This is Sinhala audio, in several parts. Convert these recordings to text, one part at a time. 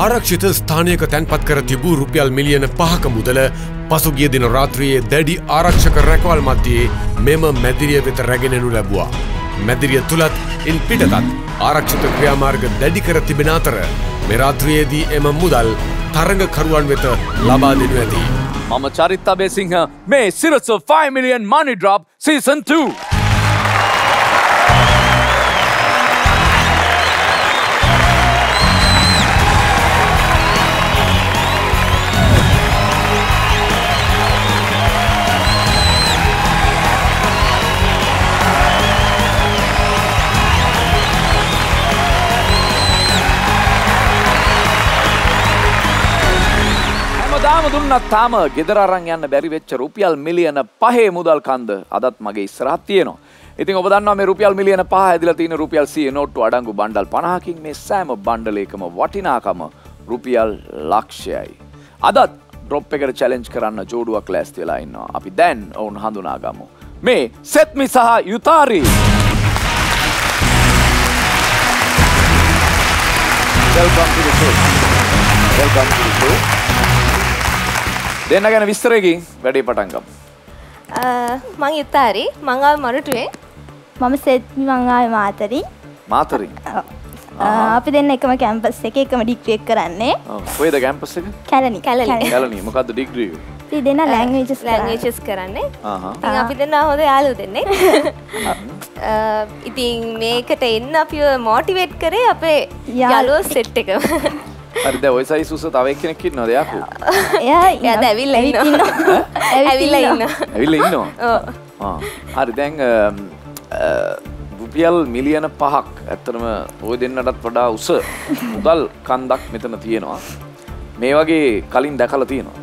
ආරක්ෂිත ස්ථානයක තැන්පත් කර තිබූ රුපියල් මිලියන පහක මුදල පසුගිය දින රාත්‍රියයේ දැඩි ආරක්ෂක රැකවල් මධ්‍යයේ මෙම මැදිරිය වෙත රැගෙනනු ලැබවා. මැදිරිය තුළත් ඉන් පිටතත් ආරක්ෂිත ක්‍රියාමාර්ග දැඩි කර තිබෙන අතර මෙරාත්‍රයේදී එම මුදල් තරඟකරුවන් වෙත ලබා දෙනු ඇති. මම චරිත් අබේසිංහ මේ Sirasa 5 million money drop season 2 තාම දුන්නත් තාම ගෙදරරං යන්න බැරි වෙච්ච රුපියල් මිලියන පහේ මුදල් කන්ද අදත් මගේ ඉස්සරහත් තියෙනවා. ඉතින් ඔබ දන්නවා මේ රුපියල් මිලියන පහ ඇදලා තියෙන රුපියල් 100 නෝට්ටු අඩංගු බණ්ඩල් 50කින් මේ සෑම බණ්ඩලයකම වටිනාකම රුපියල් ලක්ෂයයි. අදත් ඩ්‍රොප් එකට චැලෙන්ජ් කරන්න ජෝඩුවක් ලෑස්ති වෙලා ඉන්නවා. අපි දැන් ඔවුන් හඳුනාගමු. මේ සෙත්මි සහ යුතාරි. Welcome to the show. Welcome to the show. දෙන්න ගැන විස්තරයකින් වැඩේ පටන්ගම්. මං යුත්තාරි. මංආව මරටුවේ. මම සෙත් මංආය මාතරි මාතරින්. අපි දෙන්න එකම කැම්පස් එක එකම ඩික්්‍රියක් කරන්නේ. ඔයද කැම්පස් එක? කැලනි කැලනී මොකක්ද ඩිග්‍රිය ති දෙන්න ලැංවේජස් ලැංවේජස් කරන්නේ. අපි දෙන්න හොද යාලු දෙන්නේ. ඉතින් මේකට එන්න අපි මෝටිවේට් කරේ අපේ යාලුව සෙට් එක හරිද ඔය සයි සුස තව එක්කෙනෙක් ඉන්නවද යාකු එයා ඇවිල්ලා ඉන්නවා ඇවිල්ලා ඉන්න ඇවිල්ලා ඉන්නවා හරි දැන් රුපියල් මිලියන පහක් ඇත්තටම ඔය දෙන්නටත් වඩා උස මුදල් කන්දක් මෙතන තියෙනවා මේ වගේ කලින් දැකලා තියෙනවා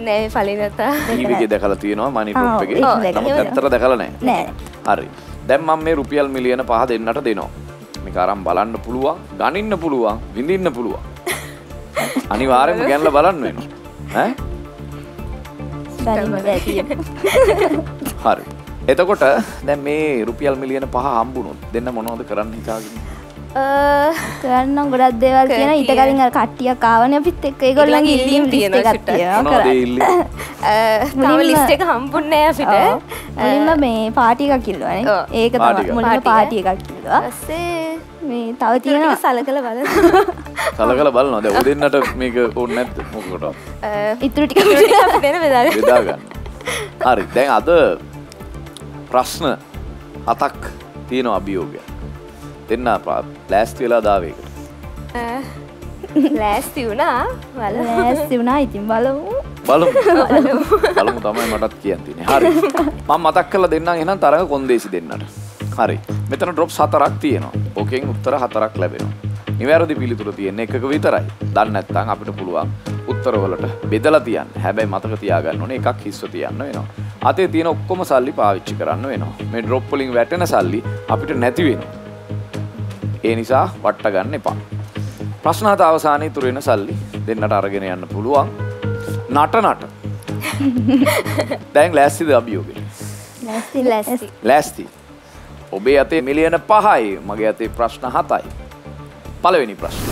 නෑ පලිනතා ඊවිගේ දැකලා තියෙනවා මනි ටොප් එකේ නමුත් ඇත්තට දැකලා නෑ හරි දැන් මම මේ රුපියල් මිලියන පහ දෙන්නට දෙනවා මේක අරන් බලන්න පුළුවන් ගනින්න පුළුවන් විඳින්න පුළුවන්. අනිවාර්යයෙන්ම ගැනලා බලන්න වෙනවා. ඈ? හරි. එතකොට දැන් මේ රුපියල් මිලියන පහ හම්බුනොත් දෙන්න මොනවද කරන්න හිතාගෙන කරන්න ගොඩක් දේවල් කියන ඊට කලින් අර කට්ටියක් ආවනේ අපිත් එක්ක. ඒගොල්ලන්ගේ ඉල්ලීම් තව ලිස්ට් එක හම්බුන්නේ නැහැ අපිට. මුලින්ම මේ පාටි එකක් කිල්ලුවානේ ඒක තමයි මුලින්ම පාටි එකක්. කිල්ලුවා ඊපස්සේ මේ තව තියෙනවා. සලකලා බලන්න. සලකලා බලනවා. දැන් උදෙන්නට මේක ඕනේ නැද්ද? මොකකට ඉතුරු ටික අපි දෙන බෙදා බෙදා ගන්න හරි. දැන් අද ප්‍රශ්න හතක් තියෙනවා අභියෝගයක් දෙන්න ලෑස්ති වෙලා දාවේකට ලෑස්ති වුණා? ලෑස්ති වුණා. ඉතින් බලමු. බලමු. බලමු. තමයි මටත් කියන්න. තියෙන්නේ හරි. මම මතක් කරලා දෙන්නම්. එහෙනම් තරඟ කොන්දේසි දෙන්නට. හරි. මෙතන ඩ්‍රොප්ස් හතරක් තියෙනවා. ඕකෙන් උත්තර හතරක් ලැබෙනවා. නිවැරදි පිළිතුර තියෙන එකක විතරයි. දන්නේ නැත්නම් අපිට පුළුවන් උත්තරවලට බෙදලා තියන්න. හැබැයි මතක තියාගන්න ඕනේ එකක් හිස්ව තියන්න වෙනවා. අතේ තියෙන ඔක්කොම සල්ලි පාවිච්චි කරන්න වෙනවා. මේ ඩ්‍රොප් වලින් වැටෙන සල්ලි අපිට නැති වෙනවා ඒ නිසා වට්ට ගන්න එපා. ප්‍රශ්න හත අවසානයේ ඉතුරු වෙන සල්ලි දෙන්නට අරගෙන යන්න පුළුවන්. නට නට. දැන් ලෑස්තිද අභියෝගේ? ලෑස්ති ලෑස්ති. ලෑස්ති. ඔබේ අතේ මිලියන 5යි, මගේ අතේ ප්‍රශ්න 7යි. පළවෙනි ප්‍රශ්න.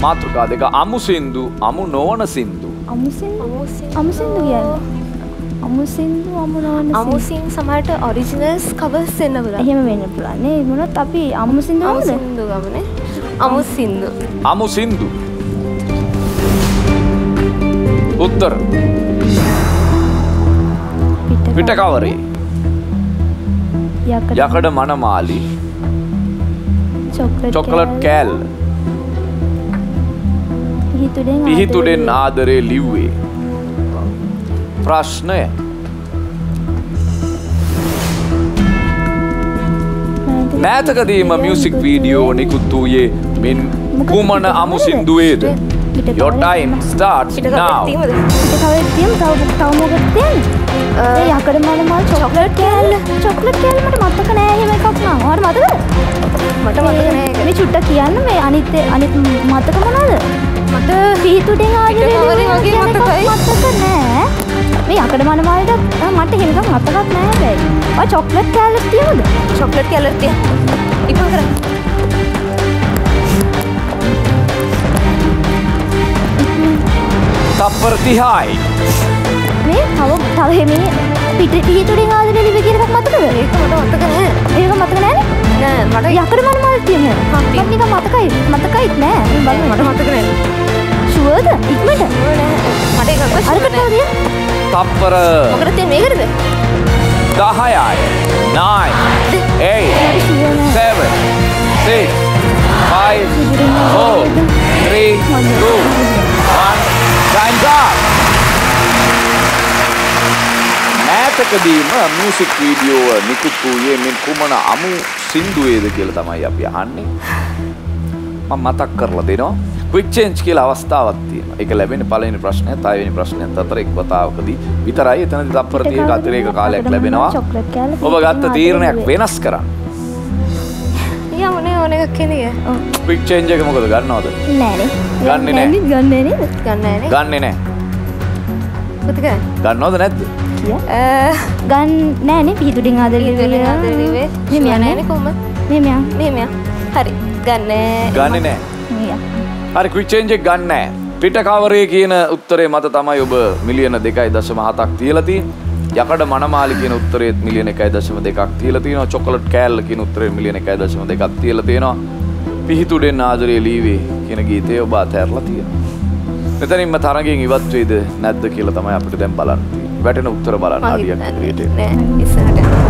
මාතෘකා දෙක අමු සින්දු අමු නොවන සින්දු අමු සින්දු අමු සින්දු කියන්නේ අමුසින්දු අමුණවන්න අමුසින් සමහට ඔරිජිනල්ස් කවස් එන්න පුළ එහෙම වෙන්න පුළන්නේ මොනත් අපි අමුසින්දු සිදු ගමන? අමු සින්දු අමු සින්දු උත්තර. පිටකවරේ. යකඩ. මනමාලි. චොකලට් කෑල් පිහිතුඩෙන් ආදරේ ලිව්වේ ප්‍රශ්නය මෑතකදීම මියසික් වීඩියෝ නිකුත් වූයේ මින් කුමන අමු සින්දුවේද Your time starts now. තවතියම් තව තවමෝගත්තයෙන් ඒ යකඩ මනමල් චොක්ලට් කෑල්ල චොක්ලට් කෑල්මට මත්තක නෑහෙම එකක් නම් හට මතක මට මතක මේ චුට්ට කියන්න මේ අනිත්තේ අනිත් මත්තක මොනද මට පිහිතුටෙන් ආගේ වගේ මතක නෑ. මේ යකඩ මනමාලට මට හිමකම් මතකත් නෑ බැයි ඔය චොක්ලට් කෑල්ලක් තියනද චොක්ලට් කැලර් තිය ඉක්මන් කරන්න. තප්පර 30යි. මේ තව තව හෙමිනි පිට පිහිතුරින් ආදරේ ලිවි කියන එකක් මතකද? ඒක මට මතක නැහැ ඒක මතක නෑනේ? නෑ මට යකඩ මනමාල තියෙන. මට නිකන් මතකයි මතකයිත් නෑ. බලන්න මට මතක නැහැ ෂුවර්ද? ඉක්මනට? මට ඒක නැහැ තිය තප්පර. මොකද තිය මේකද 10යි. 9 8 7 6 5 4 3 2 1 Time's up! මෑතකදීම මියසික් වීඩියෝ නිකුත් වූයේ මෙන් කුමන අමු සින්දුවේද කියලා තමයි අපි අහන්නේ. මම මතක් කරලා දෙනවා. ක්වික් චේන්ජ් කියලා අවස්ථාවක් තියෙනවා. ඒක ලැබෙන්නේ පළවෙනි ප්‍රශ්නයත් හයවෙනි ප්‍රශ්නයත් අතර එක් වතාවකදී විතරයි. එතනදී තප්පර 30ක අතිරේක කාලයක් ලැබෙනවා. ඔබ ගත්ත තීරණයක් වෙනස් කරන්න. යමුනේ ඕන එකක් කෙනෙක් ක්වික් චේන්ජ් එක මොකද ගන්නවද? නෑනේ ගන්නෙ නෑ. ගන්නේ නේද ගන්න නෑනේ ගන්නෙ නෑ. පුතික ගන්නවද නැද්ද? ගන්න නෑනේ පිහිතුරින් ආදරේ ලිවි ආදරේ මෙහෙම නෑනේ යන්නේ කොහොමද මෙහෙම යන්න මෙහෙම යන්න. හරි ගන්න ගන්නෙ නෑ. හරි ක්වික් චේන්ජ් එක ගන්න නෑ. පිට කවරේ කියන උත්තරේ මත තමයි ඔබ මිලියන 2.7ක් තියලා තියෙන්නේ. යකඩ මනමාලි කියන උත්තරේත් මිලියන 1.2ක් තියලා තියෙනවා. චොකලට් කෑල්ල කියන උත්තරේ මිලියන 1.2ක් තියලා තියෙනවා. පිහිතුඩෙන් ආදරේ ලීවේ කියන ගීතය ඔබ අතහැරලා තියෙනවා. මෙතනින්ම තරගෙන් ඉවත් වෙයිද නැද්ද කියලා තමයි අපිට දැන් බලන්න තියෙන්නේ. වැටෙන උත්තර බලන්න හරියක් ඉදිරියට. නෑ ඉස්සරහට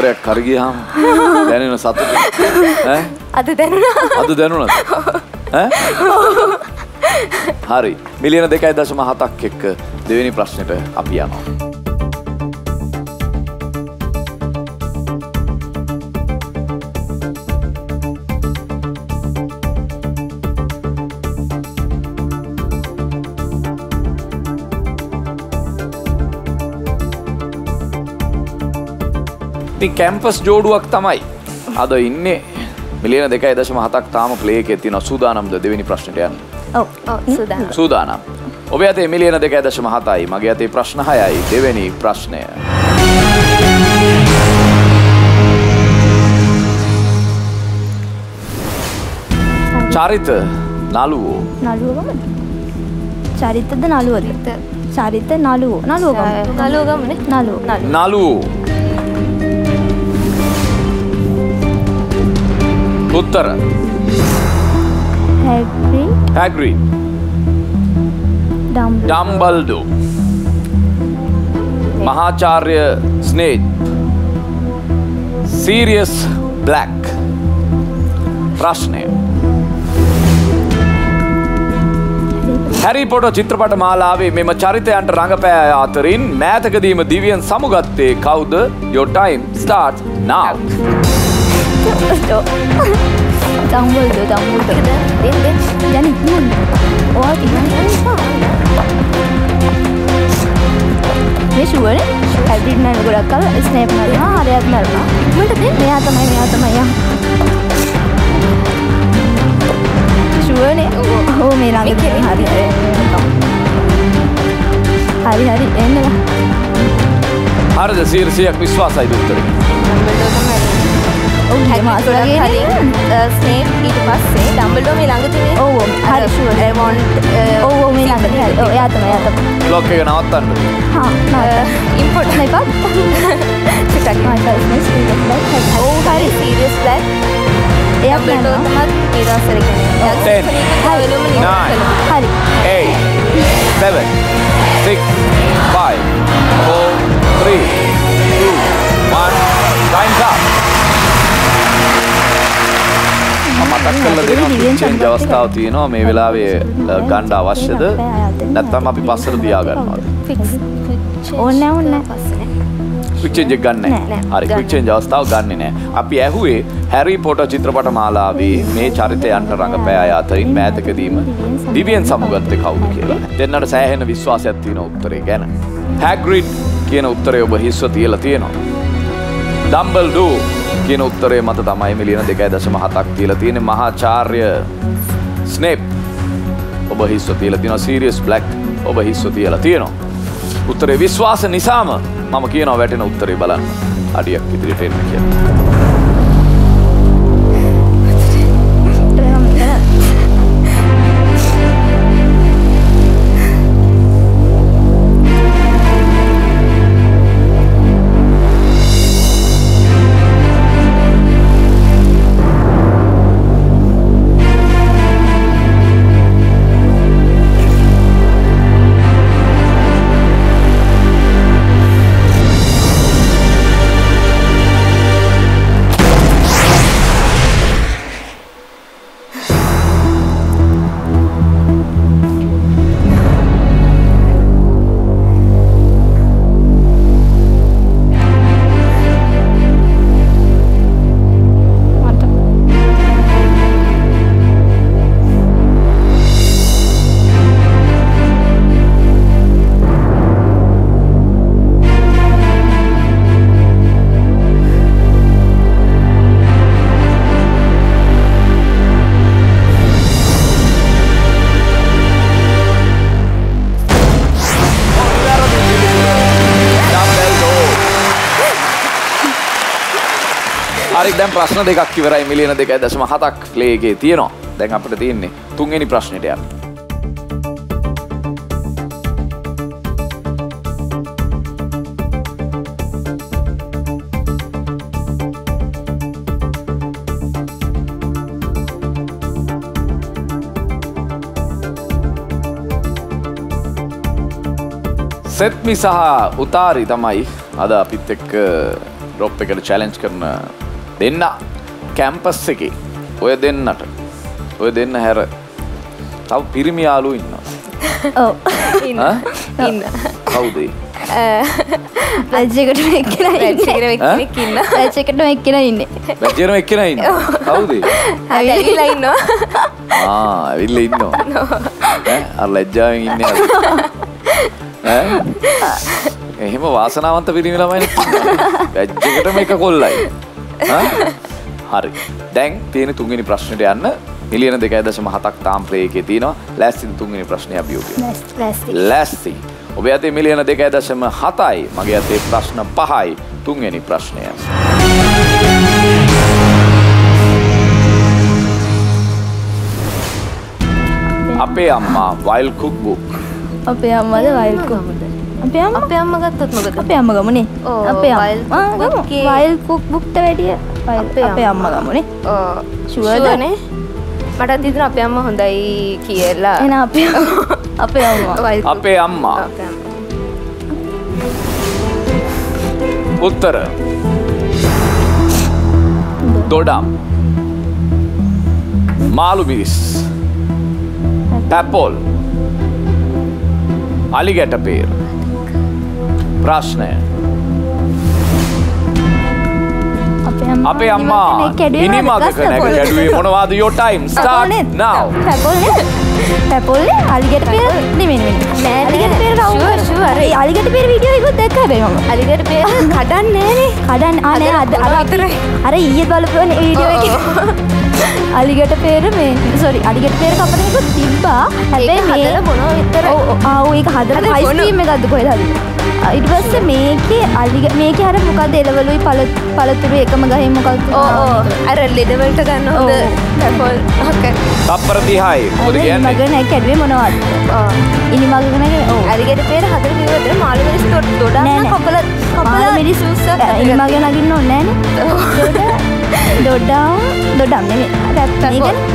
හරි ගියාම දැනෙන සතුට. අද දැනුණා. අද දැනුණද? ඈ? හරි. මිලියන 2.7ක් එක්ක දෙවෙනි ප්‍රශ්නෙට අපි යනවා ඉතින් කැම්පස් ජෝඩුවක් තමයි. අද ඉන්නේ මිලියන 2.7ක් තාම ප්ලේ එකේ තියෙනවා සූදානම්ද? දෙවෙනි ප්‍රශ්නෙට යන්න. ඔව් ඔව් සූදානම්. සූදානම්. ඔබ අතේ මිලියන 2.7යි මගේ අතේ ප්‍රශ්න 6යි දෙවෙනි ප්‍රශ්නය. චරිත නළුවෝ. නළුවගම චරිතද නළුවද? චරිත. නළුවෝ. නලෝ ගමනේ. නළුවෝ නලෝ. නළුවෝ උත්තර. හැග්‍රි හැග්‍රි ඩම්බල් ඩම්බල්ඩෝ මහාචාර්ය ස්නේජ් සීරියස් බ්ලැක් ප්‍රශ්නය. හැරි පොට චිත්‍රපට මාලාවේ මෙම චරිතයන්ට රඟපෑ අතරින් මෑතකදීම දිවියන් සමුගත්තේ කවුද your time start now දම්බල්ද දම්බල්ද දෙන්න දෙන්න. යන ඉක්මන ඔයා ඉන්න මේ ෂුවර් හැබ්‍රිඩ් නෑ ගොඩක් කල ස්නේප් මරනවා හරයක් මරනවා ඉක්මනට දෙන්න මෙයා තමයි මෙයා තමයි යා ෂුවර් ශුවනේ හෝ මේ ළඟ හරි හරි හරි හරි එන්නවා හරිද සීරසියක් විශ්වාසයිද උත්තරේ ඔව් මාසලගේ කලින් ස්නේප් ඊට පස්සේ ඩම්බල්ඩෝ මේ ළඟ තිබේ ඔව් ඔව් හරි ෂුවර් රෙමොන්ට් ඔව් ඔව් මේ ළඟ හරි. ඔව් එයා තමයි එයා තමයි බ්ලොක් එක නවත්තන්න. හා ඉම්පොට් නයිපත් චුට්ටක් ඔව් හරි සීරියස් බ්ලැක් එයා ඩම්බල්ඩෝ යනවා තමයි ඊරාසර කෙනෙක් Ten, වෙලුම nine. හරි. 8 7 6 5 4 3 2 1 time's up. මම මතක් කරලා දෙනවා. දිවියෙන් චේන්ජ් සම්බන්ධ අවස්ථාව තියෙනවා මේ වෙලාවේ ගන්න අවශ්‍යද? නැත්නම් අපි පස්සට තියා ගන්නවද ෆික්ස් ඕනේ ඕනේ ක්වික් චේන්ජ් එක ගන්න. හරි ක්වික් චේන්ජ් අවස්ථාව ගන්නෙ නෑ. අපි ඇහුවේ හැරි පොටර් චිත්‍රපට මාලාවේ මේ චරිතයන්ට රඟපෑ අතරින් මෑතකදීම. විවියන් සමුගත්තේ කවුද කියලා. දෙන්නට සෑහෙන විශ්වාසයක් තියෙන උත්තරේ ගැන. හැග්‍රිඩ් කියන උත්තරේ ඔබ හිස්ව තියලා තියෙනවා. ඩම්බල්ඩෝ කියන උත්තරේ මත තමයි මිලියන 2.7ක් තියලා තියෙන්නේ මහාචාර්ය ස්නේප් ඔබ හිස්ව තියලා තියෙනවා සීරියස් බ්ලැක් ඔබ හිස්ව තියලා තියෙනවා. උත්තරේ විශ්වාස නිසාම මම කියනවා වැටෙන උත්තරේ බලන්න. අඩියක් ඉදිරියට එන්න කියලා. දැන් ප්‍රශ්න දෙකක් ඉවරයි මිලියන 2.7ක් ප්ලේ එකේ තියෙනවා. දැන් අපිට තියෙන්නේ තුන්වෙනි ප්‍රශ්නෙට යන්න. සෙත්මි සහ උතාරි තමයි අද අපිත් එක්ක ඩ්‍රොප් එකට චැලෙන්ජ් කරන දෙන්න කැම්පස් එකේ. ඔය දෙන්නට. ඔය දෙන්න හැර. තව පිරිමි යාලු ඉන්න ඔව් ඉන්න. ඉන්න. කවුදේ රජ්‍යකට එක්කෙන රජ්‍යකට එක්කෙන ඉන්නේ. වැජරම එක්කෙන ඉන්න. කවුදේ ඇවිලා ඉන්නවා. ආ ඇවිල්ල ඉන්නවා. ලැජ්ජාවෙන් ඉන්න එහෙම වාසනාවන්ත පිරිමි ළමයි වැජ්ජකටම එක කොල්ලයි? හරි. දැන් තියෙන තුන්වෙනි ප්‍රශ්නෙට යන්න. මිලියන දෙකයි දශම හතක් තාම් ප්ලේ එකේ තියෙනවා ලෑස්තිද තුන්වෙනි ප්‍රශ්නය අභියෝගය ලෑස්ති. ඔබ අතේ මිලියන දෙකයි දශම හතයි. මගේ අතේ ප්‍රශ්න පහයි. තුන්වෙනි ප්‍රශ්නය. අපේ අම්මා වයිල් කුක් බුක් අපේ අම්මද වයිල්කු අපේ අම්ම? අපේ අම්ම ගත්තොත් මොකද? අපේ අම්ම ගමුණේ ඕ, අපේ book එකේ- වයිල් කුක් බුක්ට වැඩිය අපේ අම්ම. ද? ශුවනේ මටත් ඉතින් අපේ අම්ම හොඳයි කියලා. එන අපේ අපේ අම්මා. අපේ අම්මා. අම්මා. උත්තර. දොඩම්. මාළු මිරිස් පැපොල් අලිගැට පේර ප්‍රශ්නය. අපේ අම්මා ඉනිමගක නැග ගැඩුවේ මොනවාද යෝ ටයිම් ස්ටාර්ට් now. පැපොල්ල අලිගට පේර නෙමෙන නෑ, අලිගට නෑ. පේර Sure, sure. රව අලිගට පේර වීඩියෝ එකකුත් දැක්ක බේම අලිගට පේර කඩන්නේ නෑනේ. කඩන් ආනේ අද අර අද විතරයි. අර ඊයේ බලපුවන වීඩියෝ එක. අලිගට පේර මේ සොරි අඩිගට පේර කපනක තිබ්බා. හැබැයි මේ හදලා. ඔව් ඔව්. ආ ඒක හදලා හදලා. අයිස්ක්‍රීම් එකක්ද කොහෙද හදන්නේ ඊට පස්සේ මේකේ අලිග මේකේ අර මොකද එළවලුයි පළ පළතුරු එකම ගහේ මොකක්ද ඕ ඕ. අර ලෙඩවලට ගන්න. පැපොල් ඕකේ තප්පර 30යි. මොකද ඉනි කියන්නේ? මග නෑ කැඩුවේ මොනවද? ඉනි මග නෑ ඔව් අරිගෙට පේර හදර කිව්වට මාළු මිරිස් තොට නෑ. කපල කපල ඉනි මග නගින්න ඕනේ නෑනේ. දොඩා දොඩම් මේක.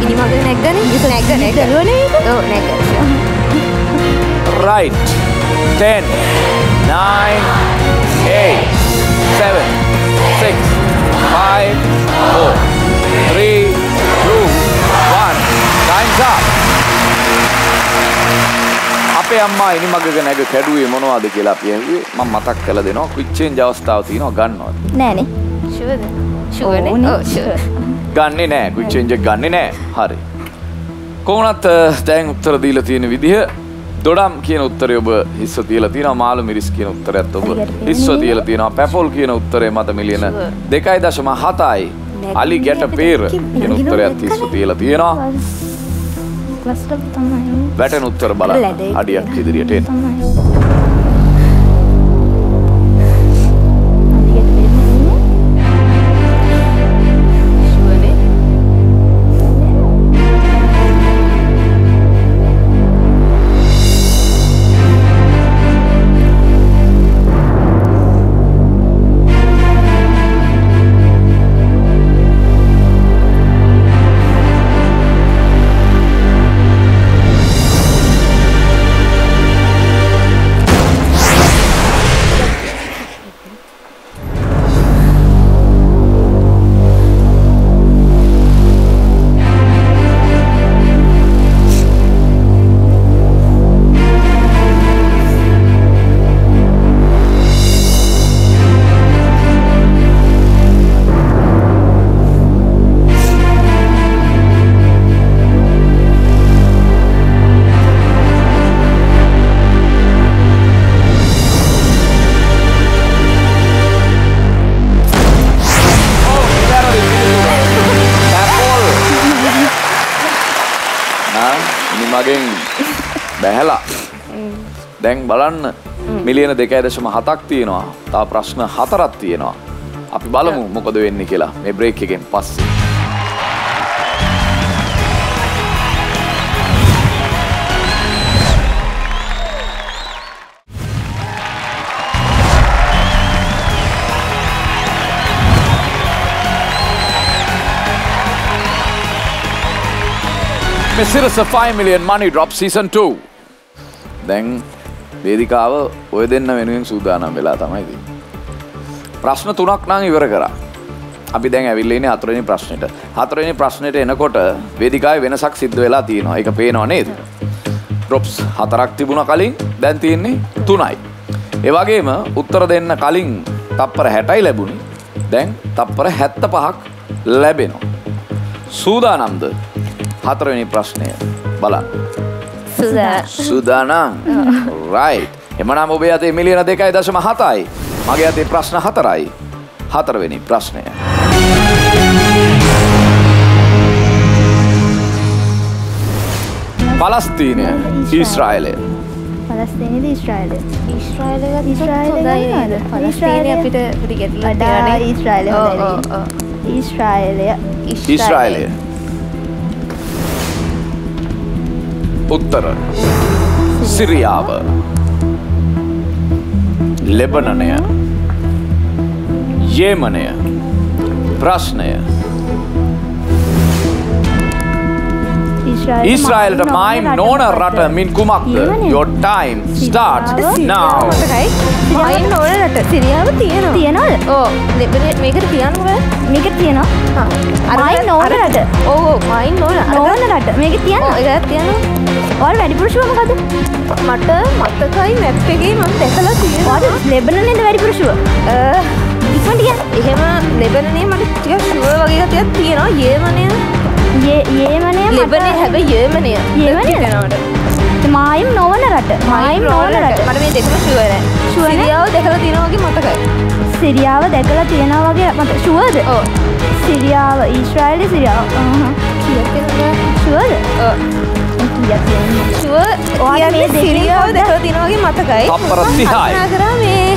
ඉනි මග නැග්ගන? නැග්ග නැග්ග. දරුවනේ මේක ඕ නැග්ග Right. 10, 9, 8, 7, 6, 5, 4, 3, 2, 1. Time's up. අපේ අම්මා ඉනි මගක නැග කැඩුවේ මොනවද කියලා අපි ඇහුවේ මම මතක් කරලා දෙනවා ක්වික් චේන්ජ් අවස්ථාව තියෙනවා ගන්නවද නෑනේ ෂුවද ෂුවනේ ඕනේ. ඕ ෂුවර් ගන්නෙ නෑ ක්වික් චේන්ජ් එක ගන්නෙ නෑ හරි කොහොමත් දැන් උත්තර දීලා තියෙන විදිහ දොඩම් කියන උත්තරය ඔබ හිස්ව තියලා තියෙනවා මාළු මිරිස් කියන උත්තරයත් ඔබ හිස්ව තියලා තියෙනවා පැපොල් කියන උත්තරය මත මිලියන 2.7යි අලි ගැට පේර කියන උත්තරයත් හිස්ව තියලා තියෙනවා. වැටෙන උත්තර බලන්න. අඩියක් ඉදිරියට එන්න මිලියන දෙකයි දශම හතක් තියෙනවා. තා ප්‍රශ්න හතරක් තියෙනවා. අපි බලමු මොකද වෙන්නේ කියලා මේ බ්‍රේක් එකෙන් පස්සේ. මෙසිරස 5 මිලියන් මනි ඩ්‍රොප් සීසන් 2 දැන් වේදිකාව ඔය දෙන්න වෙනුවෙන් සූදානම් වෙලා තමයි තියෙන්නේ. ප්‍රශ්න තුනක් නම් ඉවර කරා. අපි දැන් ඇවිල්ලා ඉන්නේ හතරවෙනි ප්‍රශ්නෙට. හතරවෙනි ප්‍රශ්නෙට එනකොට වේදිකාවේ වෙනසක් සිද්ධ වෙලා තියෙනවා. ඒක පේනව නේද? ඩ්‍රොප්ස් හතරක් තිබුණා කලින් දැන් තියෙන්නේ තුනයි. ඒ වගේම උත්තර දෙන්න කලින් තප්පර 60යි ලැබුණේ. දැන් තප්පර 75ක් ලැබෙනවා. සූදානම්ද? හතරවෙනි ප්‍රශ්නය බලන්න. සුදා. සූදානම්. රයිට් එමනම් ඔබේ අතේ මිලියන දෙකයි දශම හතයි. මගේ අතේ ප්‍රශ්න හතරයි. හතරවෙනි ප්‍රශ්නය. පලස්තීනය. ඊස්රායිලය පලස්තීනද ඊශ්‍රායිලය උත්තර. සිරියාව. ලෙබනනය. යේමනය. ප්‍රශ්නය. ඊස්රායිල්ට මයිම් නොන රට මින් කුමක්ද? your time starts now. මතකයි මයින් ඕන රට. සිරියාව තියෙනවා. තියනවද ඕ ලෙබන මේකට තියන්න මොකද මේක තියෙනවා? මයින් ඕන රට. ඕ මයින් ඕන. ඕන රට. මේක තියන්න ඒක තියනවා. ඔල් වැඩිපුරුෂුව මොකද මට මතකයි මැප් එකේ මම දැකලා තියෙනවා. ලෙබනනේද වැඩිපුරුෂුව ඉක්මනට කියන්න එහෙම ලෙබනනේ මට ටිකක් ෂුවර් වගේ ගතියක් තියෙනවා. යේමනය. යේමනය ලෙබනේ හැබැයි යේමනය. යේමනය? මායිම් නොවන රට. මායිම් නොවන රට. මට මේ දෙකම නෑ? සිරියාව දැකලා තියෙනවා වගේ මතකයි. සිරියාව දැකලා තියෙනවා වගේ මට ෂුවර්ද ඔව්. සිරියාව ඊශ්‍රයිලි සිරියාව. ශුවද මේ දෙකෙන් සිරියාව? දැකලා තියෙනවාගේ මතකයි. තප්පර 30යි. කල්පනා කරා මේ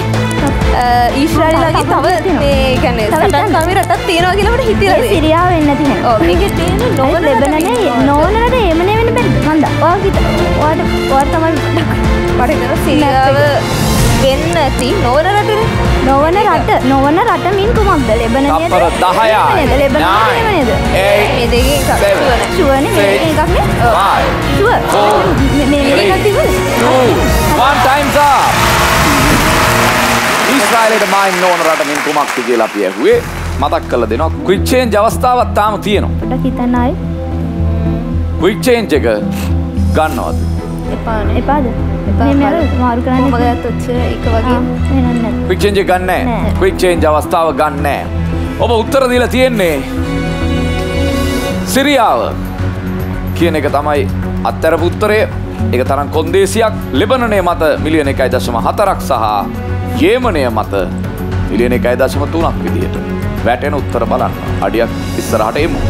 ඊශ්‍රයිලගේ තව මේ ගැන සටන් කමි රටක් තියෙනවා කියලා මට හිතිලා. සිරියාව වෙන්න තින ඔව් මේකේ තියෙන නොවන ලෙබනනේ නෝනට ඒමනේ වෙන බැරි මන්ද ඔයාගිත ඔයාට ඔයාට තමයි මට හිතෙනවා සිරියාව වෙන්න ඇති. නොවන රටනේ. නොවන රට නොවන රට මින් කුමක්ද? ලෙබන තප්පර 10යි. ලෙබන 9 නේද 8 මේ දෙකෙන් එකක්. ෂුවනේ මේක එකක් නේ? 5 ෂුවර්. මේ එකක් තිබුණේ? 2 1 times up. ඊශ්‍රායලයට මායින් නොවන රට මින් කුමක්ද කියලා අපි ඇහුවේ? මතක් කරලා දෙනවා. ක්වික් චේන්ජ් අවස්ථාවක් තාම තියෙනවා. පොඩක් චේන්ජ් එක ගන්නවද? එපානේ. එපාද? මාරු කරන්න ගත්තොත් එක වගේ වෙනන්න ක්වික් චේන්ජ් එක ගන්න. නෑ. නැහැ ක්වික් චේන්ජ් අවස්ථාව ගන්න. ඔබ උත්තර දීලා තියෙන්නේ සිරියාව කියන එක තමයි අත්තරපු උත්තරය. ඒක තරම් කොන්දේසියක්. ලෙබනනය මත මිලියන එකයි දශම හතරක් සහ යේමනය මත මිලියන එකයි දශම තුනක් විදියට. වැටෙන උත්තර බලන්න. අඩියක් ඉස්සරහට එමු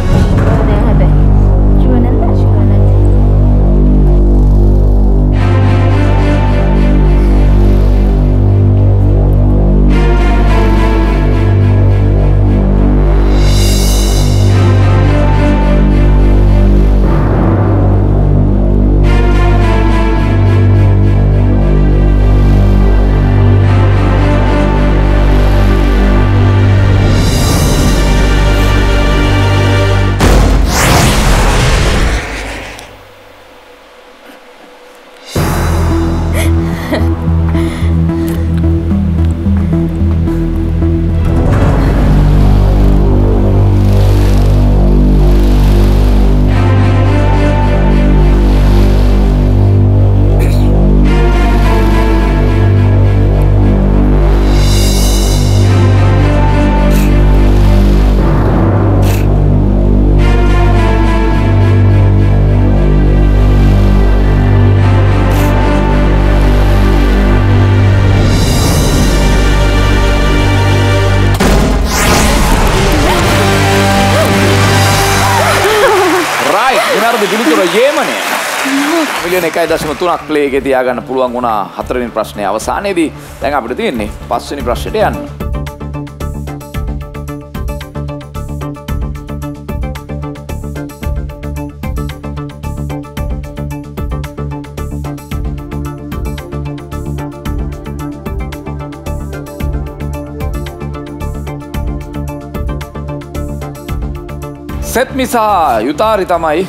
රයි ගෙනරද පිළිතුර යේමනය මිලියන එකයි දශම තුනක් ප්ලේගේ තියාගන්න පුළුවන් වුණා හතරවෙනි ප්‍රශ්නය අවසානයේදී. දැන් අපිට තියෙන්නේ පස්වෙනි ප්‍රශ්නයට යන්න. සෙත්මි සහ යුතාරි තමයි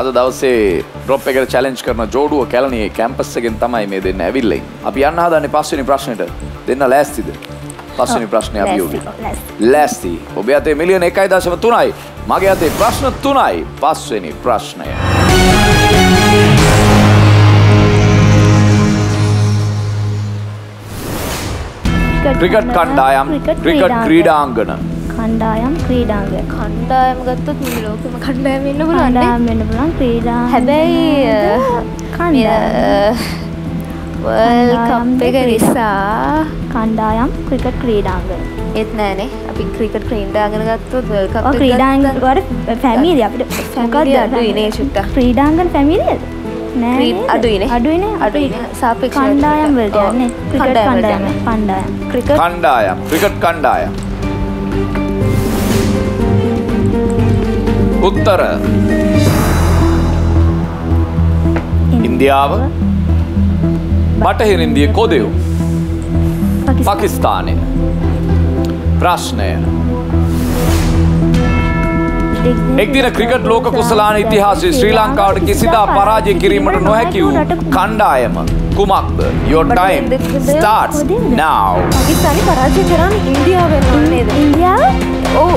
අද දවසේ ඩ්‍රොප් එකට චැලෙන්ජ් කරන ජෝඩුව කැලණියේ කැම්පස් එකෙන් තමයි මේ දෙන්න ඇවිල්ලා ඉන්නේ. අපි යන්න හදන්නේ පස්වෙනි ප්‍රශ්නෙට. දෙන්න ලෑස්තිද? පස්වෙනි ප්‍රශ්නේ අභියෝගය. ලෑස්ති. ඔබේ අතේ මිලියන 1.3යි. මගේ අතේ ප්‍රශ්න 3යි. පස්වෙනි ප්‍රශ්නය. ක්‍රිකට් කණ්ඩායම් ක්‍රිකට් ක්‍රීඩාංගන කණ්ඩායම් ක්‍රීඩාංගය කණ්ඩායම ගත්තොත් මුළු ලෝකෙම කණ්ඩායම ඉන්න පුළුවන්. කණ්ඩායම් වෙන්න පුළුවන් ක්‍රීඩා හැබැයි කණ්ඩායම් වර්ල් කප් එක නිසා කණ්ඩායම් ක්‍රිකට් ක්‍රීඩාංගය ඒත් නෑනේ අපි ක්‍රිකට් ක්‍රීඩාගෙන ගත්තොත් වර්ල් කප් ඔය ක්‍රීඩාංගන වල ෆැමිලි අපිට මොකක්ද අඩුයිනේ චුට්ටක්. ක්‍රීඩාංගන ෆැමිලියද නෑ? අඩුයිනේ. අඩුයිනේ අඩුයිනේ. සාපේක්ෂව කණ්ඩායම්. වලට. යන්නේ ක්‍රිකට් කණ්ඩායම්. කණ්ඩායම් ක්‍රිකට් කණ්ඩායම් ක්‍රිකට් කණ්ඩායම් උත්තර. ඉන්දියාව බටහිර ඉන්දිය කොදෙව්? පාකිස්තානය. ප්‍රශ්නය. එක්දින ක්‍රිකට් ලෝක කුසලාන ඉතිහාසයේ ශ්‍රී ලංකාවට කිසිදා පරාජය කිරීමට නොහැකි වූ කණ්ඩායම කුමක්ද? Your time starts now. පාකිස්තානි පරාජය කරන්න ඉන්දියාවෙන් නේද ඉන්දියාව? ඕ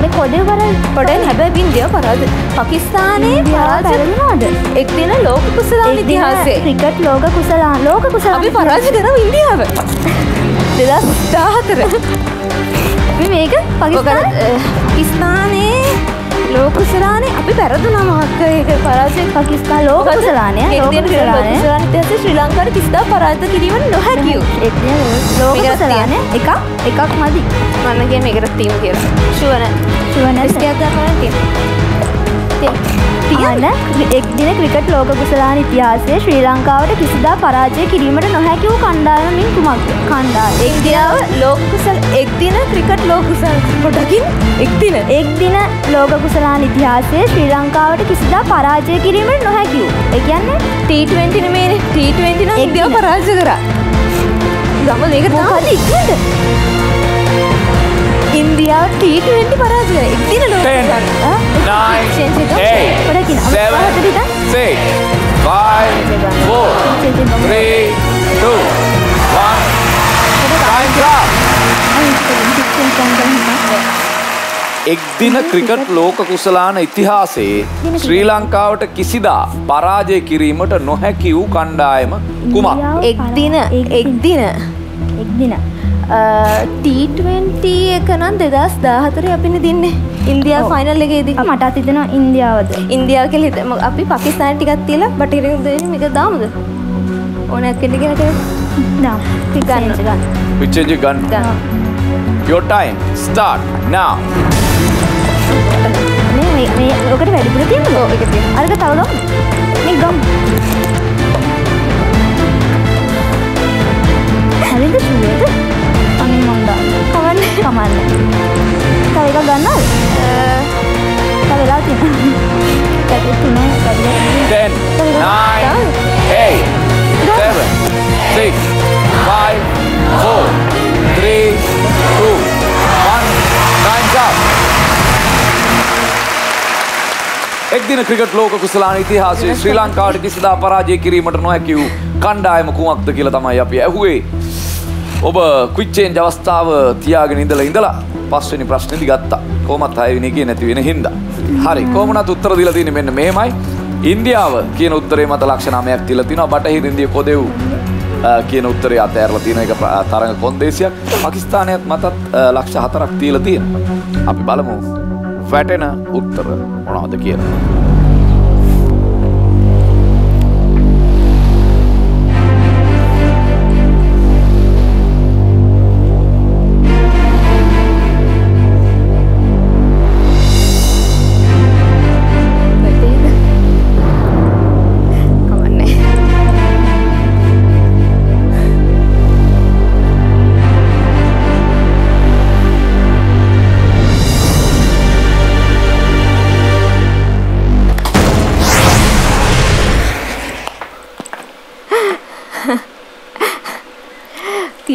මේ කොදේ වර පොඩෙන් හැබැයි ඉන්දියාව පරාජය පාකිස්තානයේ ඉන්දියාව පරාජය පැරදුනාද? එක් දින ලෝක කුසලාන ඉතිහාසයේ. ක්‍රිකට් ලෝක කුසලා ලෝක කුසලා අපි පරාජය කරව ඉන්දියාව. දෙදස් දාහතර මේක පකිස්තාන පකිස්තාන පාකිස්තානයේ ලෝක කුසලානේ අපි වැරදුනා මහක්ක ඒක පරාජය පාකිස්තාන් ලෝක කුසලානය ලෝක කුසලානය කුසලාන ඉතිහාසයේ ශ්‍රී ලංකාවට කිසිදා පරාජිත කිරීම නොහැකිය. එක්දින ලෝක මේක කුසලානය එකක් එකක් මදි. මම කියන්නේ මේකට තියමු කියලා. නැහැ. ශුවන බිස්කට් දාපන් තියෙන. එක්දින ක්‍රිකට් ලෝක කුසලාන ඉතිහාසයේ ශ්‍රී ලංකාවට කිසිදා පරාජය කිරීමට නොහැකි වූ කණ්ඩායමින් කුමක්ද කණ්ඩා ඉන්දියාව ලෝක කුසල එක් දින ක්‍රිකට් ලෝක කුසල පොඩකින් එක් දින එක්දින ලෝක කුසලාන ඉතිහාසයේ ශ්‍රී ලංකාවට කිසිදා පරාජය කිරීමට නොහැකි වූ ඒ කියන්නේ T20 නෙමෙයිනේ T20 නම් එක් ඉන්දියාව දින. පරාජය කරා. ගම මේක මොකද ඉක්මනට ඉන්දියාව T20 පරාජය කරා. එක් දින ලෝක Ten. කුසලාන. ආ? nine, Change එක. eight, පොඩකින් seven, අවස්ථාවට ඉතින් six, five, four, three, two, one. Time's up. එක් දින ක්‍රිකට් ලෝක කුසලාන ඉතිහාසයේ ශ්‍රී ලංකාවට කිසිදා පරාජය කිරීමට නොහැකි වූ කණ්ඩායම කුමක් එක් දින එක් දින එක්දින T20 එක නම් දෙදස් දාහතර අපින දින්නේ ඉන්දයා. ෆයිනල් එකේදී මටත් හිතෙනවා ඉන්දියාවද? ඉන්දියාව කියලා හිතමු. අපි පාකිස්තාන ටිකක් තියලා බටහිර දෙන්නේ මේක දාමුද? ඕනයක් වෙන්න කියලා කරේ නා ගන්න. ගන්න. gun? ගන්න. Your time. Start now. මේ මේ මේ ඔකට වැඩිපුර තියෙනවද? ඔව් ඒක තියෙනවා අරක තව ගමු මේ ගමු. හරිද ශුවේද කමන්න තව එකක් ගන්නවද තව වෙලා තියෙනවා පැකට් තුනේ packet Ten, nine, eight, seven, six, five, four, three, two, one. Time's up. එක්දින ක්‍රිකට් ලෝක කුසලාන ඉතිහාසයේ ශ්‍රී ලංකාවට කිසිදා පරාජය කිරීමට නොහැකි වූ කණ්ඩායම කුමක්ද කියලා තමයි අපි ඇහුවේ. ඔබ ක්වික් චේන්ජ් අවස්ථාව තියාගෙන ඉඳලා ඉඳලා පස්වෙනි ප්‍රශ්නේදී ගත්තා. කොහොමත් හයවෙනි එකේ නැති වෙන හින්දා. හරි කොහොමනත් උත්තර දීලා තියෙන්නේ මෙන්න මෙහෙමයි. ඉන්දියාව කියන උත්තරේ මත ලක්ෂ 9ක් තියලා තිනවා. බටහිර ඉන්දිය කොදෙව් අ, කියන උත්තරේ අතෑරලා තියෙන එක ප්‍ර- තරඟ කොන්දේසියක්. පාකිස්තානයත් මතත් අ, ලක්ෂ 4ක් තියලා තියෙනවා. අපි බලමු වැටෙන උත්තර මොනවද කියලා.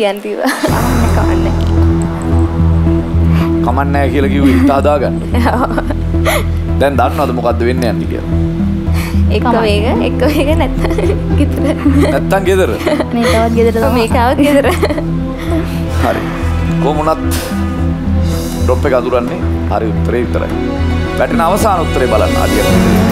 තියන් තිව කවන්නේ කමන්නෑ කියලා කිව්වේ හිත හදාගන්න. දැන් දන්නවද මොකද්ද වෙන්න යන්නේ කියලා? එක වේග එක වේග නැත්නම් ගෙදර නැත්තම් ගෙදර. මේ තවත් ගෙදරට තමයි මේකාවත් ගෙදර හරි. කොමුණත් ඩ්‍රොප් එක අඳුරන්නේ හරි උත්තරේ විතරයි. වැටෙන අවසාන උත්තරේ බලන්න හරියට.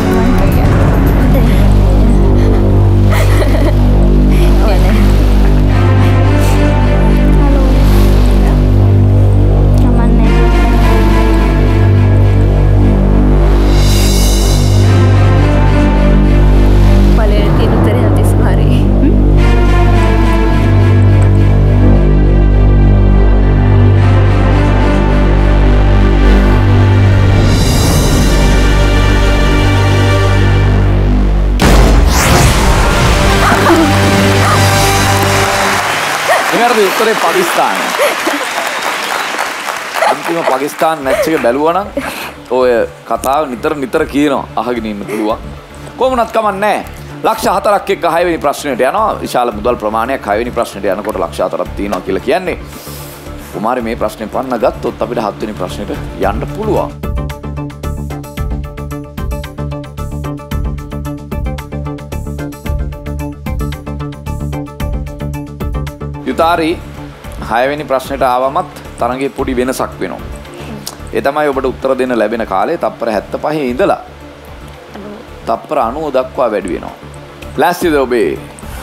උත්තරේ පාකිස්තාන. අන්තිම පාකිස්තාන් මැච් එක බැලුවා නම් ඔය කතාව නිතර නිතර කියනවා අහගෙන ඉන්න පුළුවන්. කොහොමනත් කමන්නේ ලක්ෂ හතරක් එක්ක හයවෙනි ප්‍රශ්නයට යනවා විශාල මුදල් ප්‍රමාණයක් හයවෙනි ප්‍රශ්නයට යනකොට ලක්ෂ හතරක් තියෙනවා කියලා කියන්නේ. කුමාරි මේ ප්‍රශ්නේ පන්න ගත්තොත් අපිට හත්වෙනි ප්‍රශ්නෙට යන්න පුළුවන්. යුතාරි හයවැනි ප්‍රශ්නයට ආවමත් තරගේ පොඩි වෙනසක් වෙනවා. එතමයි ඔබට උත්තර දෙන්න ලැබෙන කාලේ තප්පර හැත්ත පහේ ඉඳලා තප්පර අනුව දක්වා වැඩිවෙනවා. ලැස්තිද ඔබේ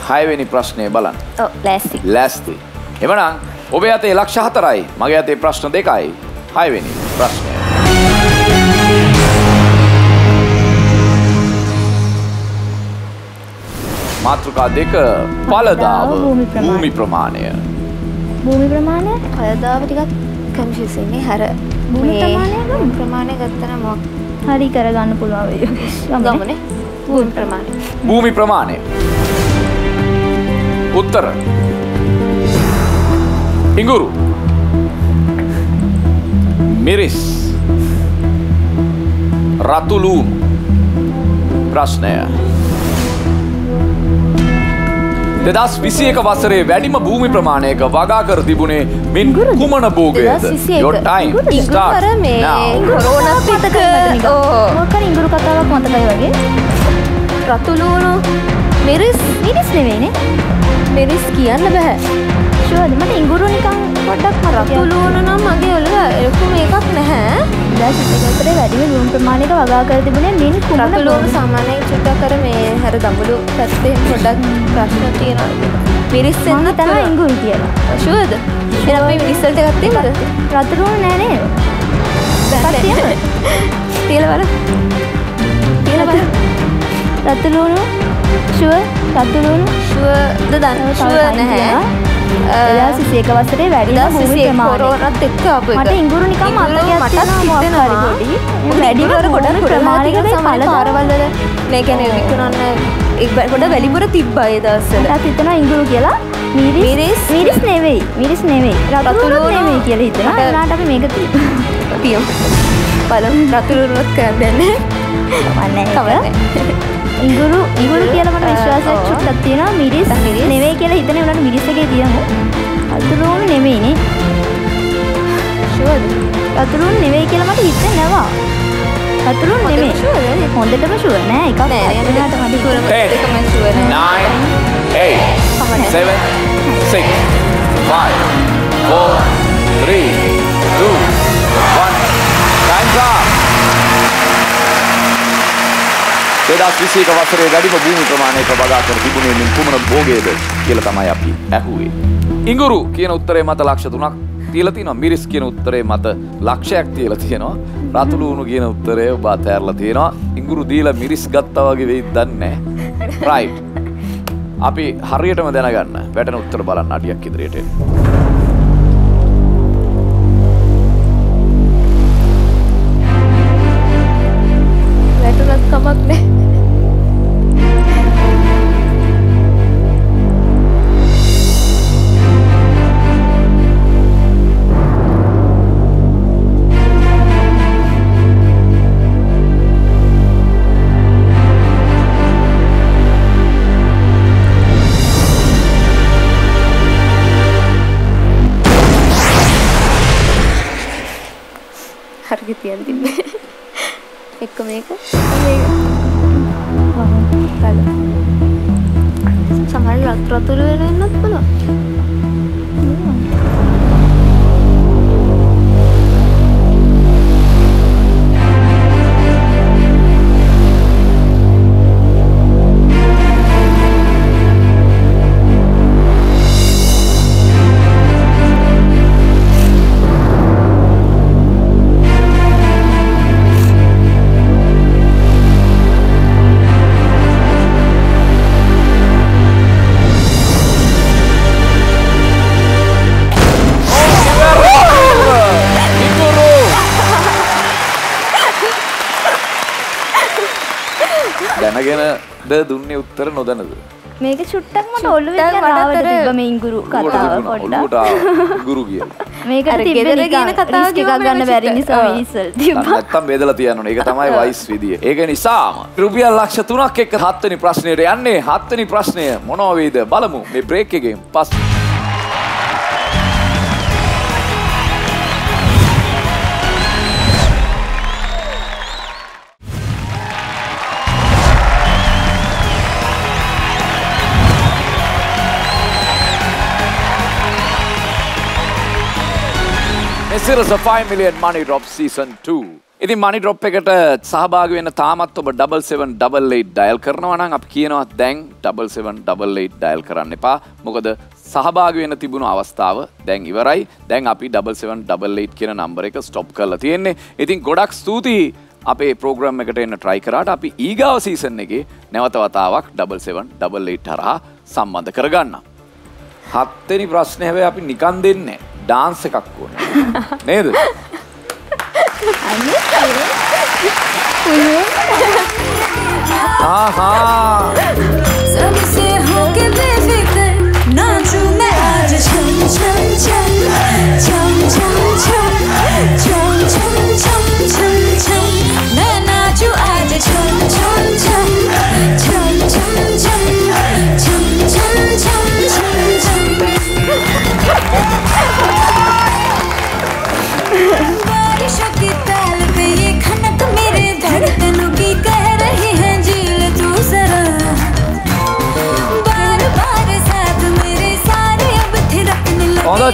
හයවැනි ප්‍රශ්නය බලන්න ලැස්ති ලැස්ති. එමනම් ඔබේ අතේ ලක්ෂ හතරයි මගේ අතේ ප්‍රශ්න දෙකයි හයවෙනි ප්‍රශ්නය. මාතෘකා දෙක පලදාව භූමි ප්‍රමාණය භූමි ප්‍රමාණය. පයදාව ටිකක් කම්ශසින්නේ හැර ප්‍රමාණය. ප්‍රමාණය ගත්තන මොක් හරි කරගන්න පුළුවන් වෙයි. ගමනේ. ගමනේ භූමි ප්‍රමාණය භූමි ප්‍රමාණය. උත්තර. ඉඟුරු. මිරිස්. රතුලූම්. ප්‍රශ්නය. දෙදස් විසියක වසරේ වැඩිම භූමි ප්‍රමාණයක වගා කර තිබුණේ මින් කුමන බෝගයද? 2021. Your time ඉඟුරු starts අර මේ now. කොරෝනත් එක්ක ඕ මොකක් හරි ඉඟුරු කතාවක් මතකයි වගේ. රතුලූණු මිරිස් මිනිස් නෙවෙයිනේ. මිරිස් කියන්න බැහැ ෂුවර්ද මට ඉඟුරු නිකන් පොඩ්ඩක් මතකයි. රතුලූණු නම් මගේ ඔලුව එරකුම එකක් නැහැ දැන් සිතේ වැඩිම භූමි ප්‍රමාණයක වගා කර තිබුණේ මින් කුමන රතුලූණු සාමාන්‍යයෙන් චුට්ටක් කර මේ හැර දඹුලු පැත්තේ පොඩ්ඩක් ප්‍රශ්න තියෙනවා. මිරිස් මම එන්න තමයි ඉඟුරු කියලා. ෂුවර්ද? එහෙනම් අපි මිරිස් වලට ගත්තේ මොකද රතුරුණු නෑ. තියෙනවද? තියලා බලන්න. තියලා බලන්න. රතුරුණු ෂුවර් රතුරුණු ෂුවර්ද දන්න ෂුවර් නැහැ සිසේක වසරේ එක්ක ආපු එක. මට නිකන්. පොඩි. මොකද වැඩිම ඉඟුරු ගොඩක් භූමි ප්‍රමාණික ප්‍රමාණයක සමහර පළදා- පාරවල් වල මේ කියන්නේ විකුණන්න ඒ බ- ගොඩ වැඩිපුර තිබ්බා ඒ දවස්වල. මටත් හිතෙනවා ඉඟුරු කියලා මිරිස් මිරිස්? නෙවෙයි මිරිස් නෙවෙයි රතුරුණු නෙවෙයි කියලා හිතෙනවා මට- ඒනාට අපි මේක තියමු තියමු. බලමු රතුරුරුවත් කරන්නේ කවන්නේ කවන්නේ. ඉඟුරු ඉඟුරු කියලා මට විශ්වාසයක්. චුට්ටක් තියෙනවා මිරිස්. නෙවෙයි කියලා හිතන්නේ උනාට මිරිස් එකේ තියමු රතුරුණු නෙවෙයිනේ ෂුවර්ද? රතුරුන් නෙවෙයි කියලා මට හිතෙන්නේ නැවා. රතුරුන් හොඳටම නෙවෙයි. sure නේද? හොඳටම ෂුවර් නෑ එකක් එයාට මට ෂුවර්. දෙකම ෂුවර් නෑ. nine, eight, Come on. seven, six, five, four, three, two, one. Time's up. දෙදස් විසියක වසරේ වැඩිම භූමි ප්‍රමාණයක වගා කර තිබුණේ මින් කුමන භෝගයද කියලා තමයි අපි ඇහුවේ. ඉඟුරු කියන උත්තරේ මත ලක්ෂ තුනක් තියලා තියෙනවා. මිරිස් කියන උත්තරේ මත ලක්ෂයක් තියලා තියෙනවා. රතුළු උණු කියන උත්තරේ ඔබ අතෑරලා තියෙනවා. ඉඟුරු දීලා මිරිස් ගත්තා වගේ වෙයිද දන්නේ නැහැ. right. අපි හරියටම දැනගන්න වැටෙන උත්තර බලන්න අඩියක් ඉදිරියට එන්න. හරිය තියන් තිබ්බේ. එක්ක මේක මේක. බලන්න. සමහර රත් රතුරු වෙනන්නත් දැනගෙනද දුන්නේ උත්තර නොදැනද? මේක චුට්ටක් මට මට අර තිබ්බ මේ ඉඟුරු කතාව පොඩ්ඩක්. ඉඟුරු කියලා. මේකට අර ගෙදර ගියන කතාව කිව්වම ගන්න මේක බැරි. නිසා. මිනිස්සල් තිබ්බා. නැත්තම් බෙදලා තියන්න ඕනේ. ඒක තමයි වයිස් විදිය. ඒක නිසාම රුපියල් ලක්ෂ 3ක් එක්ක හත්වෙනි ප්‍රශ්නයට යන්නේ. හත්වෙනි ප්‍රශ්නය මොනවා වේද බලමු. මේ බ්‍රේක් එකෙන් පස්සේ මෙසිරස 5 මිලියන් මනි ඩොප් සීසන් 2 ඉතින් මනි ඩොප් එකට සහභාගි වෙන්න තාමත් ඔබ 7788 ඩයල් කරනවා නම් අපි කියනවා දැන් 7788 ඩයල් කරන්න එපා. මොකද සහභාගි වෙන්න තිබුණු අවස්ථාව දැන් ඉවරයි. දැන් අපි 7788 කියන නම්බර එක ස්ටොප් කරලා තියෙන්නේ. ඉතින් ගොඩක් ස්තුතියි අපේ ප්‍රෝග්‍රම් එකට එන්න ට්‍රයි කරාට අපි ඊගාව සීසන් එකේ නැවත වතාවක් ඩබල් සෙවන් ඩබල් එයිට් හරහා සම්බන්ධ කරගන්න. හත්වෙනි ප්‍රශ්නය හැබැයි අපි නිකන් දෙන්නේ ඩාන්ස් එකක් ඕන. නේද? ආහා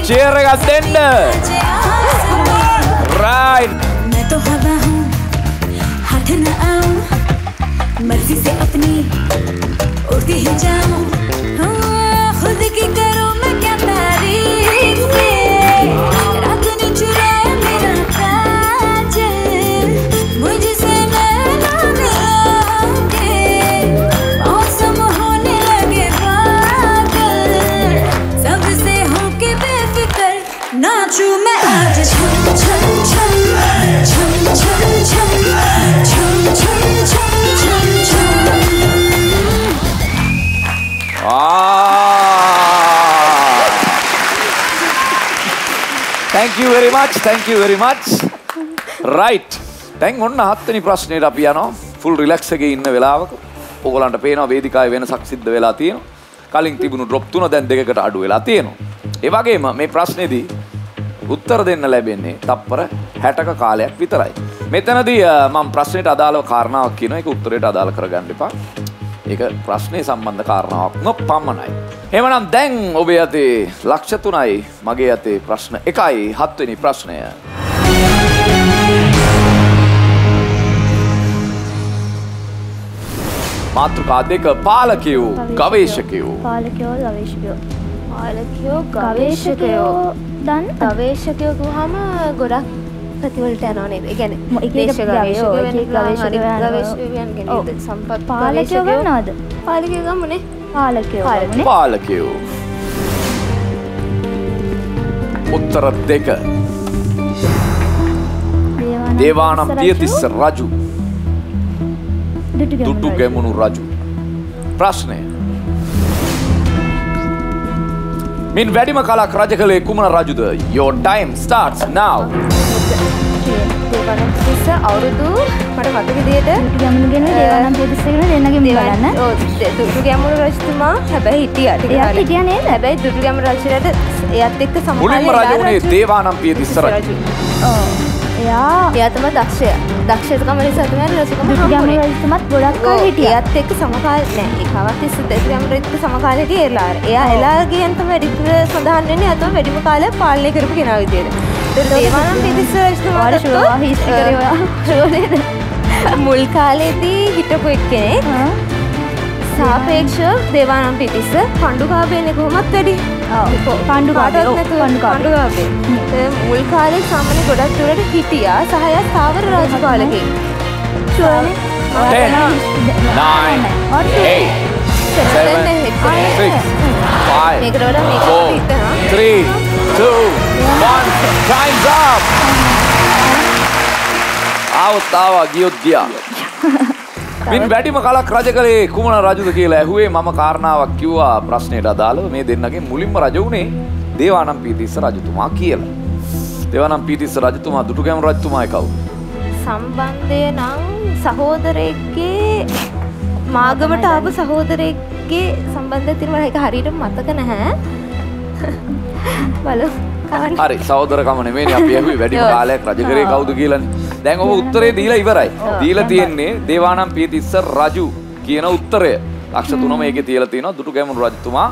cheer ragazzi राइट मैं तो हवा हूँ, हाथ न आऊँ, मर्ज़ी से अपनी उड़ती है जाऊँ। Much. Thank you very much. Right. දැන් ඔන්න හත්වෙනි ප්‍රශ්නයට අපි යනවා. ෆුල් රිලැක්ස් එකේ ඉන්න වෙලාවක. ඕගලන්ට පේනවා වේදිකාවේ වෙනසක් සිද්ධ වෙලා තියෙනවා. කලින් තිබුණු ඩ්‍රොප් තුන දැන් දෙකකට අඩු වෙලා තියෙනවා. ඒ වගේම මේ ප්‍රශ්නේදී උත්තර දෙන්න ලැබෙන්නේ තප්පර 60ක කාලයක් විතරයි. මෙතනදී අ, මම ප්‍රශ්නෙට අදාළව කාරණාවක් කියනවා. ඒක උත්තරයට අදාළ කරගන්න එපා. ඒක ප්‍රශ්නය සම්බන්ධ කාරණාවක්ම පමණයි. එමනම් දැන් ඔබේ ඇතේ ලක්ෂ තුනයි මගේ ඇතේ ප්‍රශ්න එකයි හත්වෙනි ප්‍රශ්නය. මාතෘකා දෙක පාලකයෝ ගවේශකයෝ පාලකයෝ ගවේශකයෝ පාලකයෝ ගවේශකයෝ දන් ගවේශකයෝ හම ගොඩක් පැතිවලට යනනේ ගැන ගවේශකයෝ ගවේශකයන් සම්පත් පාලකයෝ ගන්නවාද? පාලකයෝ ගම්මනේ පාලකයෝ උත්තර දෙක. දේවානම් පියතිස්ස රජු. දුටු ගැමුණු රජු. ප්‍රශ්නය. මින් වැඩිම කලක් රජ කළේ කුමන රජුද? Your time starts now දේවානම් පිටිස්ස අවුරුදු මට මතක විදියට ගැමුණුගෙන දේවානම් පියතිස්සගෙන දෙන්නගෙන් බලන්න දුටු ගැමුණු රජතුමා හැබැයි හිටියා ටික එයාත් කාලෙක. හිටියා නේද? හැබැයි දුටු ගැමුණු රජුට එයත් එක්ක සමහර මුලින්ම රජ වුණේ දේවානම් පියතිස්ස රජු. එයා එයා තමයි දක්ෂය. දක්ෂකම නිසා තමයි රජකම දුටු. ගැමුණු රජතුමත් ගොඩක් කල් හිටියා එයත් එක්ක සමකාල නෑ ඒකවත් තිස්ස දෙවියන් රෙද්ද සමකාලේ හිටියේ එලා. එයා. එලා ගියන් තමයි වැඩිපුර සඳහන් වෙන්නේ අතම වැඩිම කාලයක් පාලනය කරපු කෙනා විදියට. දේවානම් පිතිස්වර්ෂ මුල් කාලයේදී හිටපු එක්කෙනේ සාපේක්ෂ දේවානම් පිටිස්ස පණ්ඩුකාබයනෙ කොහොමත් වැඩි. පණ්ඩු පාටත් පණ්ඩුකාබේ මුල් කාලේ සාමන ගොඩක් තුරට හිටියා සහයත් සාවර රාජපාලකින් මේකට වඩා මේක හිතනවා two, one. Time's up. ආවත් ආවා ගියොත් ගියා. මින් වැඩිම කලක් රජ කළේ කුමන රජුද කියලා ඇහුවේ මම කාරණාවක් කිව්වා ප්‍රශ්නයට අදාළව මේ දෙන්නගේ මුලින්ම රජ වුණේ දේවානම් පීතිස්ස රජතුමා කියලා. දේවානම් පීතිස්ස රජතුමා දුටුගැමුණු රජතුමායි කවුද? සම්බන්ධය නම් සහෝදරයෙක්ගේ මාගමට ආපු සහෝදරයෙක්ගේ සම්බන්ධය තියෙනවා ඒක හරියට මතක නැහැ. කවන්න. හරි සහෝදරකම නෙමෙයි අපි ඇහුවේ වැඩිම ඔව්. කාලයක් රජ කරේ කවුද කියලානේ. දැන් ඔබ උත්තරේ දීලා ඉවරයි. දීලා තියෙන්නේ දේවානම් පියතිස්ස රජු කියන උත්තරය. ලක්ෂ තුනම මේකේ තියලා තියෙනවා දුටුගැමුණු රජතුමා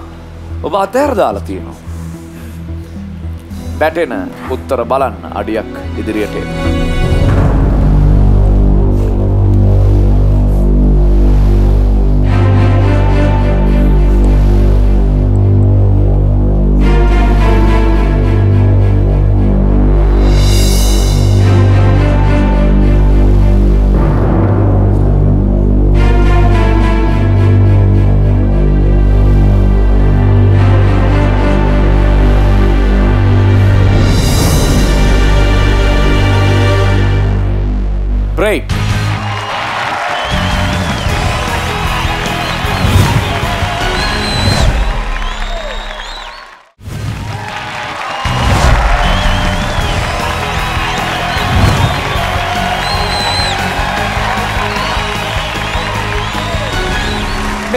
ඔබ අතහැර දාලා තියෙනවා. බැටෙන උත්තර බලන්න අඩියක් ඉදිරියට එන්න.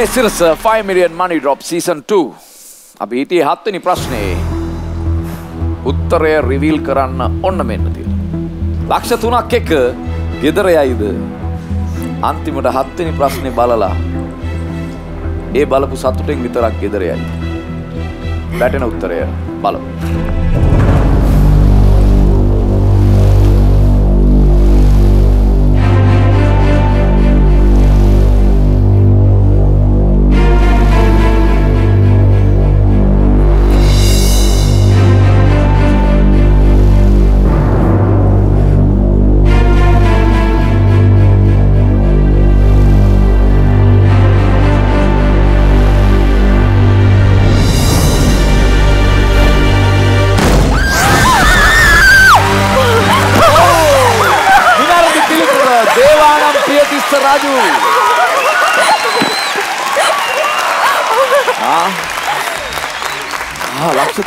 මේ Sirasa 5 million money drop season 2 අපි හිටියේ හත්වෙනි ප්‍රශ්නේ. උත්තරය රිවීල් කරන්න ඔන්න මෙන්න තියෙනවා ලක්ෂ තුනක් එක ගෙදර යයිද? අන්තිමට හත්වෙනි ප්‍රශ්නේ බලලා ඒ බලපු සතුටෙන් විතරක් ගෙදර යයි වැටෙන උත්තරය බලමු.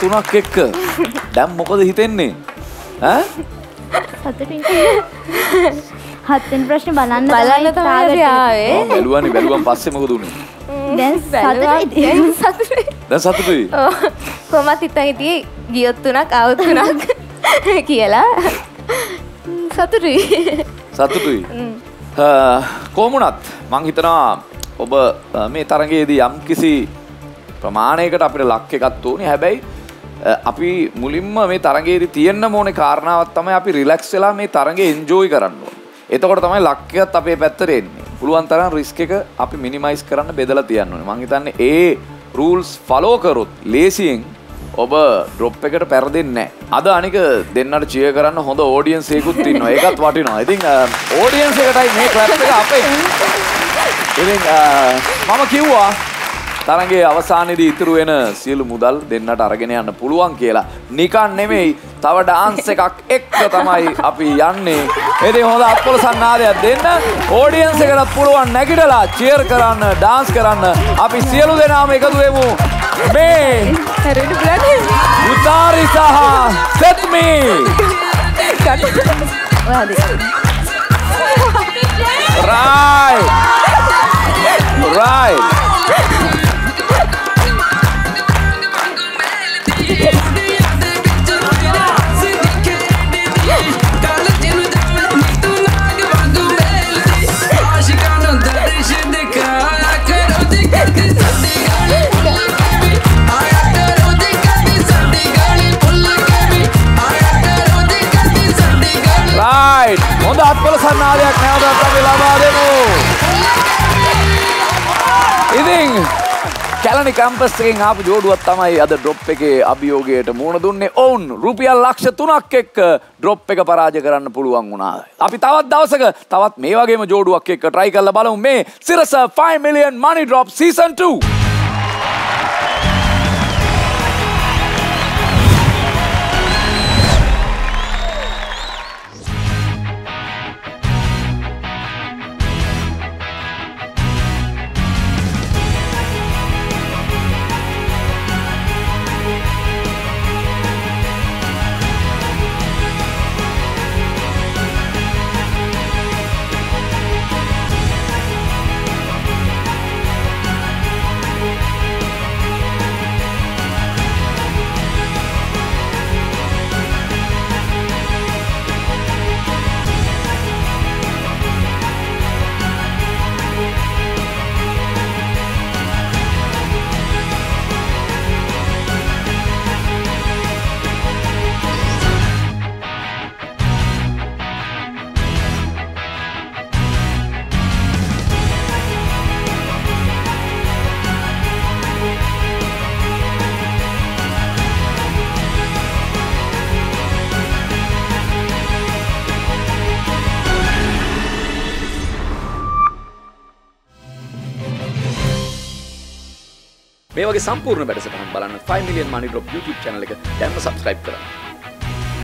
තුනක් එක්ක. දැම් මොකද හිතෙන්නේ? හත්වෙනි ප්‍රශ්නේ බලන්න බලන්න ආවේ. මම බැලුවනේ බැලුවම් පස්සේ මොකද උනේ? දැන් සතුටුයි. කොහොමත් හිතන් හිටියේ ගියොත් තුනක් આવුත් තුනක් කියලා. සතුටුයි. සතුටුයි. කෝමුණත් මං හිතනවා ඔබ මේ තරගයේදී යම් කිසි ප්‍රමාණයකට අපිට ලක් එකත් ඕනේ හැබැයි අපි මුලින්ම මේ තරගයේදී තියෙන්න ඕනේ කාරණාවක් තමයි අපි රිලැක්ස් වෙලා මේ තරගය එන්ජොයි කරන්න ඕනේ. එතකොට තමයි ලක් එකත් අපේ පැත්තට එන්නේ. පුළුවන් තරම් රිස්ක් එක අපි මිනිමයිස් කරන්න බෙදලා තියන්න ඕනේ. මං හිතන්නේ ඒ රූල්ස් ෆලෝ කරොත් ලේසියෙන් ඔබ ඩ්‍රොප් එකට පැරදෙන්නේ නැහැ. අද අනික දෙන්නට චියර් කරන්න හොඳ ඔඩියන්ස් එකකුත් ඉන්නවා. ඒකත් වටිනවා. ඉතින් ඔඩියන්ස් එකටයි මේ ක්ලැප් එක අපේ. ඉතින් අ, මම කිව්වා තරගේ අවසානයේදී ඉතුරු වෙන සියලු මුදල් දෙන්නට අරගෙන යන්න පුළුවන් කියලා. නිකන් නෙමෙයි තව ඩාන්ස් එකක් එක්ක තමයි අපි යන්නේ. ඉතින් හොඳ අත්පොල සන්නාදයක් දෙන්න. ඔඩියන්ස් එකටත් පුළුවන් නැගිටලා චියර් කරන්න, ඩාන්ස් කරන්න. අපි සියලු දෙනාම එකතු වෙමු. මේ රෙඩි බලන්න උතාරි සහ සෙත්මි right right හොඳ අත්පොල සන්නාදයක් නැවතත් අපි ලබා දෙමු ඉතින් කැලනි කැම්පස් එකෙන් ආපු ජෝඩුවක් තමයි අද ඩ්‍රොප් එකේ අභියෝගයට මුහුණ දුන්නේ ඔවුන් රුපියල් ලක්ෂ තුනක් එක්ක ඩ්‍රොප් එක පරාජය කරන්න පුළුවන් වුණා. අපි තවත් දවසක තවත් මේ වගේම ජෝඩුවක් එක්ක try කරලා බලමු මේ Sirasa 5 million money drop season 2. මේ වගේ සම්පූර්ණ වැඩසටහන් බලන්න 5 million money drop YouTube channel එක දැන්ම subscribe කරන්න.